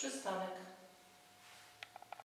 Przystanek.